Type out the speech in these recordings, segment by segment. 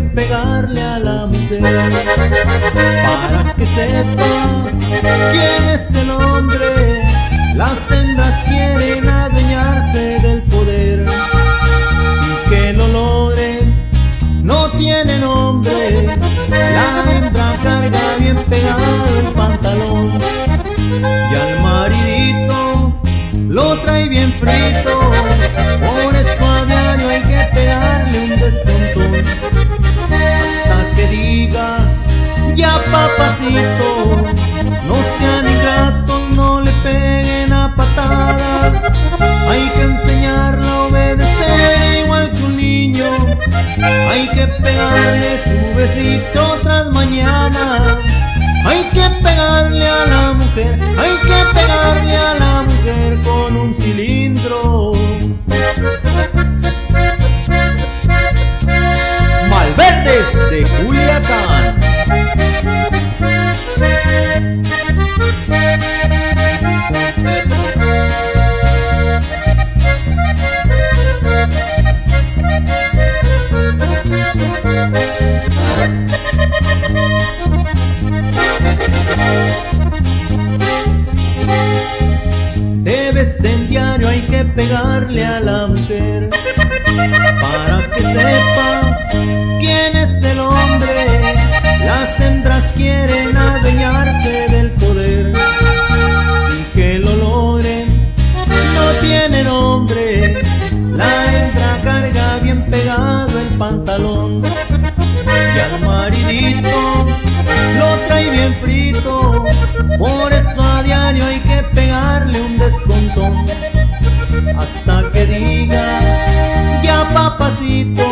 pegarle a para que sepa quién es el hombre. Las hembras quieren adueñarse del poder y que lo logren, no tiene nombre. La hembra carga bien pegado el pantalón y al maridito lo trae bien frito. No sean ingratos, no le peguen a patadas. Hay que enseñarla a obedecer igual que un niño. Hay que pegarle su besito tras mañana. Hay que pegarle a la mujer, hay que pegarle a la mujer con un cilindro. Malverdes de Culiacán. Debes en diario hay que pegarle a la para que sepa quién es el hombre. Las hembras quieren adueñarse del poder y que lo logren no tiene nombre. La hembra carga bien pegado el pantalón frito. Por eso a diario hay que pegarle un descontón hasta que diga ya papacito.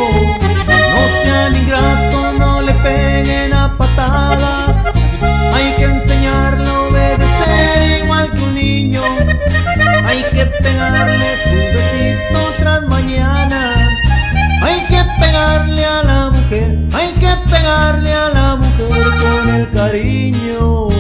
el cariño.